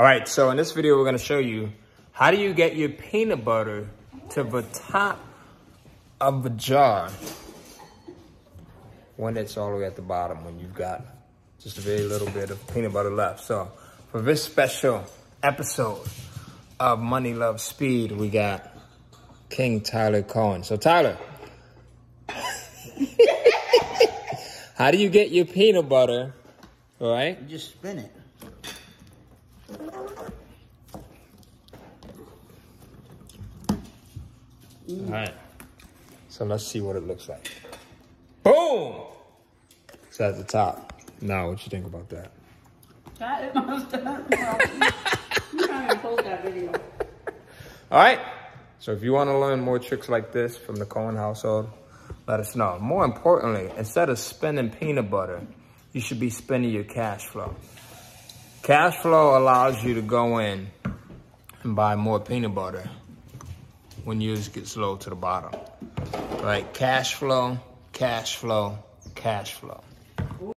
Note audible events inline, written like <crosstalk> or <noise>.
All right, so in this video, we're gonna show you how do you get your peanut butter to the top of the jar when it's all the way at the bottom, when you've got just a very little bit of peanut butter left. So for this special episode of Money Love Speed, we got King Tyler Cohen. So Tyler, <laughs> how do you get your peanut butter, all right? You just spin it. All right. So let's see what it looks like. Boom! It's at the top. Now, what you think about that? That must have. You trying to post that video. All right. So if you want to learn more tricks like this from the Cohen household, let us know. More importantly, instead of spending peanut butter, you should be spending your cash flow. Cash flow allows you to go in and buy more peanut butter when yours gets low to the bottom. Right? Cash flow, cash flow, cash flow.